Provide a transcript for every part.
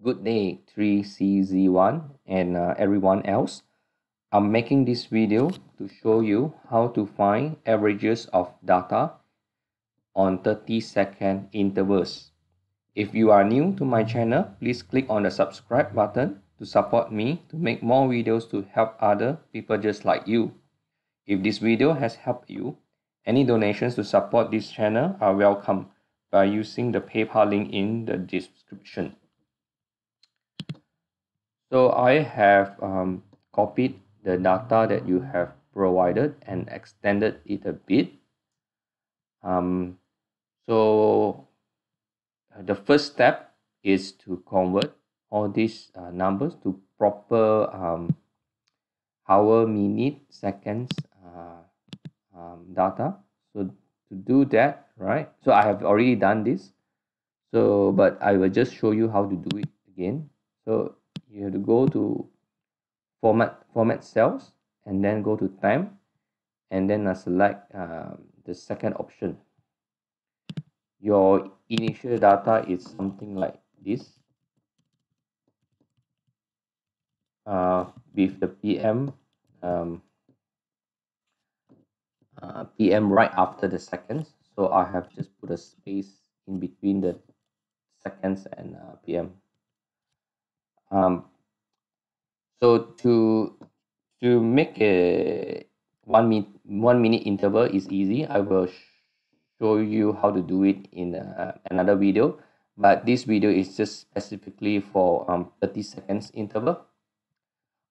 Good day 3CZ1 and uh, everyone else. I'm making this video to show you how to find averages of data on 30 second intervals. If you are new to my channel, please click on the subscribe button to support me to make more videos to help other people just like you. If this video has helped you, any donations to support this channel are welcome by using the PayPal link in the description. So I have um, copied the data that you have provided and extended it a bit. Um, so uh, the first step is to convert all these uh, numbers to proper um, hour, minute, seconds uh, um, data. So to do that, right? So I have already done this. So, but I will just show you how to do it again. So you have to go to format format cells and then go to time and then uh, select uh, the second option. Your initial data is something like this. Uh, with the PM um, uh, PM right after the seconds. So I have just put a space in between the seconds and uh, PM um, so to to make a one minute one minute interval is easy. I will show you how to do it in uh, another video. But this video is just specifically for um, 30 seconds interval.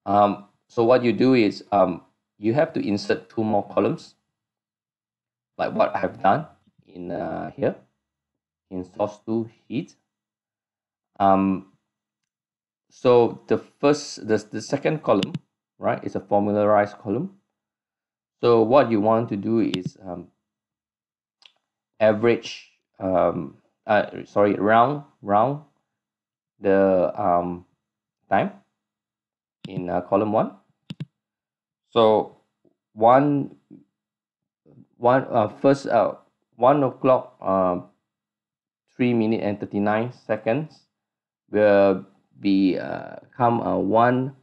Um, so what you do is um, you have to insert two more columns like what I have done in uh, here. In source 2 heat um, so the first the, the second column right is a formularized column. So what you want to do is um, average um, uh, sorry round round the um, time in uh, column one. So one one uh, first uh, one o'clock uh, three minute and 39 seconds will be uh, come uh, one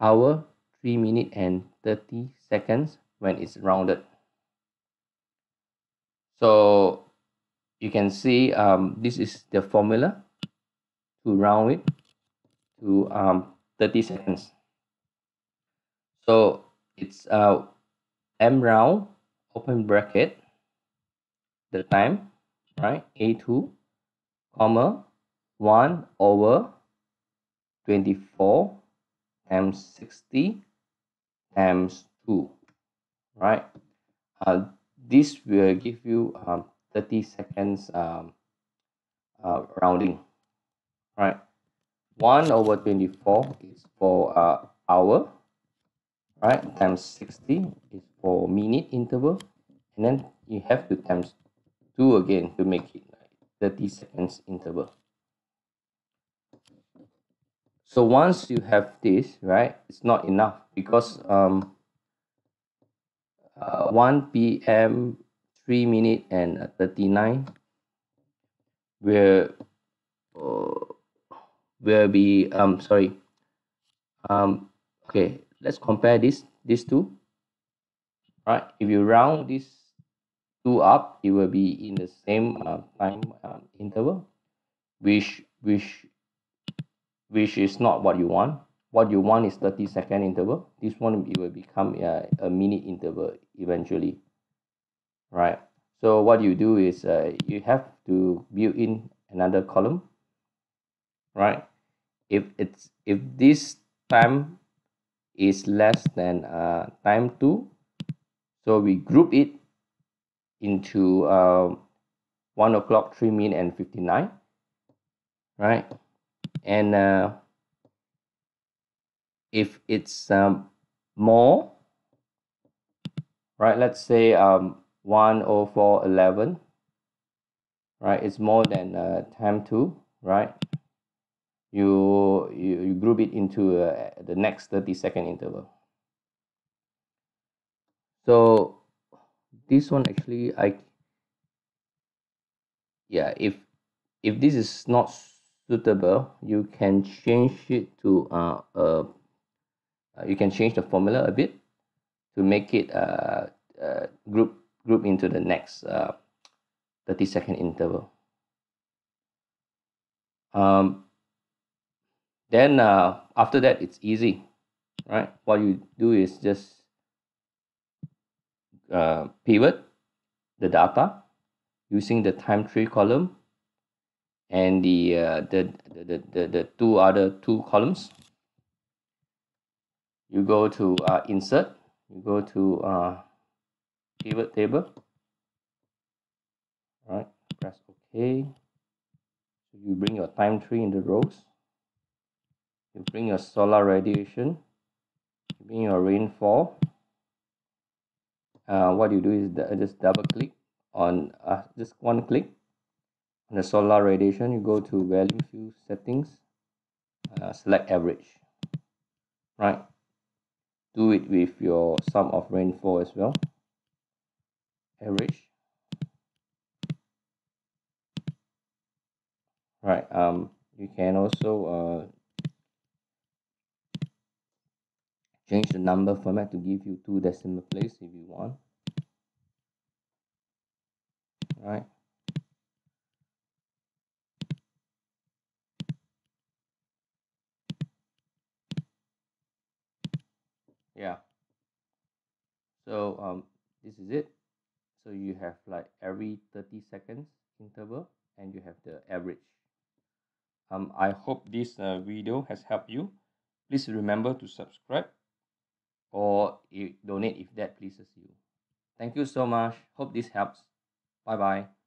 hour three minute and 30 seconds when it's rounded. So you can see um, this is the formula to round it to um, 30 seconds. So it's uh, MROUND open bracket the time right? A2 comma 1 over 24 times 60 times 2 right? Uh, this will give you um, 30 seconds um, uh, rounding right? 1 over 24 is for uh, hour right? Times 60 is for minute interval. And then you have to times 2 again to make it 30 seconds interval so once you have this right it's not enough because um uh, 1 p.m 3 minute and 39 will uh, will be um sorry um okay let's compare this these two right? If you round this two up it will be in the same uh, time uh, interval which which which is not what you want. What you want is 30 second interval. This one it will become a, a minute interval eventually. Right? So what you do is uh, you have to build in another column. Right? If it's if this time is less than uh, time 2 so we group it into uh, 1 o'clock 3 minute and 59 right and uh, if it's um, more right let's say um, 10411 right it's more than uh, time 2 right? You, you you group it into uh, the next 30 second interval. So this one actually I yeah if if this is not suitable you can change it to uh, uh, you can change the formula a bit to make it uh, uh, group group into the next uh, 30 second interval. Um, then uh, after that it's easy right? What you do is just uh, pivot the data using the time tree column and the, uh, the, the, the, the two other two columns. You go to uh, insert. You go to uh, pivot table. Right press ok. You bring your time tree in the rows. You bring your solar radiation. You bring your rainfall. Uh, what you do is just double click on uh, just one click on the solar radiation you go to value field settings uh, select average right? Do it with your sum of rainfall as well. Average. Right um you can also uh, change the number format to give you two decimal place if you want. Right yeah. So um this is it. So you have like every 30 seconds interval and you have the average. Um i hope this uh, video has helped you. Please remember to subscribe or donate if that pleases you. Thank you so much. Hope this helps. Bye bye